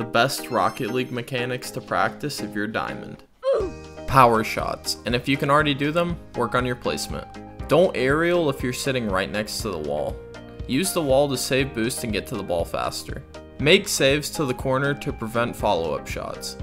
the best Rocket League mechanics to practice if you're diamond. Power shots, and if you can already do them, work on your placement. Don't aerial if you're sitting right next to the wall. Use the wall to save boost and get to the ball faster. Make saves to the corner to prevent follow-up shots.